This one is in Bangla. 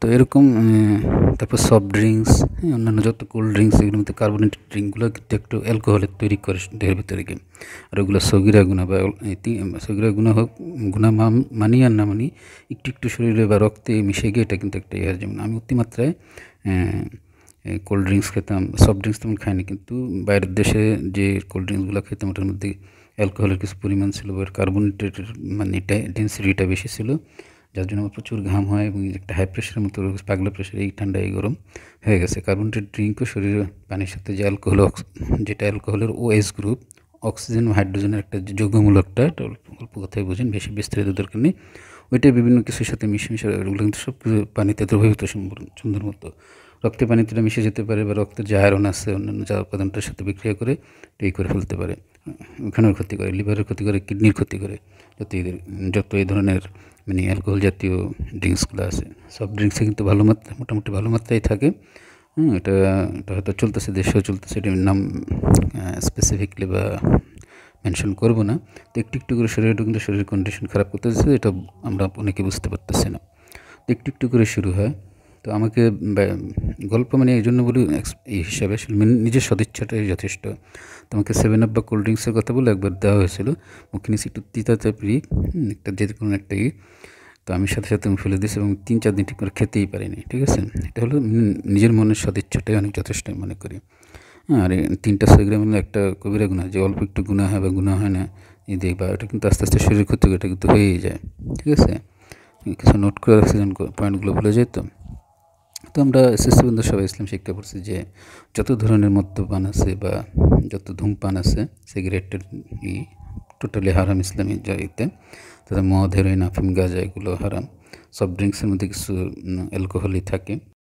তো এরকম তারপর সফট ড্রিঙ্কস হ্যাঁ অন্যান্য যত কোল্ড ড্রিঙ্কস এগুলোর মধ্যে কার্বোনেটেড ড্রিঙ্কগুলো কিন্তু একটু অ্যালকোহলের তৈরি করে দেহের ভিতরে গিয়ে। আর ওগুলো সগিরা গুণা বা সগিরা গুণা হোক গুণা মানি আর না মানি, একটু একটু শরীরে বা রক্তে মিশে গিয়ে এটা কিন্তু একটা ইয়ার যেমন আমি অতিমাত্রায় কোল্ড ড্রিঙ্কস খেতাম সফট ড্রিঙ্কস তেমন খাইনি, কিন্তু বাইরের দেশে যে কোল্ড ড্রিঙ্কসগুলো খেতাম, ওটার মধ্যে অ্যালকোহলের কিছু পরিমাণ ছিল, বা কার্বোনেটেড মানে ডেন্সিটিটা বেশি ছিল। যার জন্য আমার প্রচুর ঘাম হয় এবং একটা হাই প্রেশারের মতো, পাগলা প্রেশার এই ঠান্ডা এই গরম হয়ে গেছে। কার্বোনেটেড ড্রিঙ্কও শরীরে পানির সাথে যে অ্যালকোহল যেটা অ্যালকোহলের ওএস গ্রুপ অক্সিজেন হাইড্রোজেনের একটা যৌগমূলকটা অল্প কথায় বুঝেন, বেশি বিস্তারিত দরকার নেই। ওইটা বিভিন্ন কিছুর সাথে মিশে মিশে ওগুলো কিন্তু সব কিছু পানিতে দ্রবীভূত সুন্দর মতো। রক্তে পানিতে মিশে যেতে পারে বা রক্তের যে আয়রন আছে, অন্যান্য যা উপাদানটার সাথে বিক্রিয়া করে এই করে ফেলতে পারে। ওখানেও ক্ষতি করে, লিভারের ক্ষতি করে, কিডনির ক্ষতি করে, যত যত এই ধরনের মানে অ্যালকোহল জাতীয় ড্রিঙ্কসগুলো আছে। সব ড্রিঙ্কসে কিন্তু ভালো মাত্রা, মোটামুটি ভালো মাত্রায় থাকে। হুম, এটা এটা হয়তো চলতেছে, দেশেও চলতেছে এটার নাম স্পেসিফিকলি বা মেনশন করব না। তো একটু একটু করে শরীরে কিন্তু শরীরের কন্ডিশন খারাপ করতেছে, এটা আমরা অনেকে বুঝতে পারতেছি না। একটু একটু করে শুরু হয়। তো আমাকে গল্প মানে এই জন্য বলি এই হিসাবে নিজের সদিচ্ছাটাই যথেষ্ট। তোমাকে সেভেন আপ বা কোল্ড ড্রিঙ্কসের কথা বলে একবার দেওয়া হয়েছিল। মুখে নিয়েছি একটু তিতা চাপড়ি একটা যে কোনো একটা ই। তো আমি সাথে সাথে আমি ফেলে দিয়েছি এবং তিন চার দিন ঠিক করে খেতেই পারিনি, ঠিক আছে? এটা হলো নিজের মনের সদিচ্ছাটাই অনেক যথেষ্ট মনে করি। হ্যাঁ আর তিনটা সেগ্রাম হলো একটা কবিরা গুণা, যে অল্প একটু গুণা হয় বা গুণা হয় না, এই দেখ বা এটা কিন্তু আস্তে আস্তে শরীর ক্ষতি এটা কিন্তু হয়েই যায়, ঠিক আছে? কিছু নোট করে রাখছি যেন পয়েন্টগুলো ভুলে যেত তো আমরা এসএসসি বন্ধু সবাই ইসলাম শিক্ষা পড়ছি যে যত ধরনের মদ্যপান আছে বা যত ধূমপান আছে, সিগারেটের ই টোটালি হারাম ইসলামী জায়গাতে। তাদের মদ, হেরোইন, আফিম, গাঁজা, এগুলো হারাম। সব ড্রিঙ্কসের মধ্যে কিছু অ্যালকোহলই থাকে।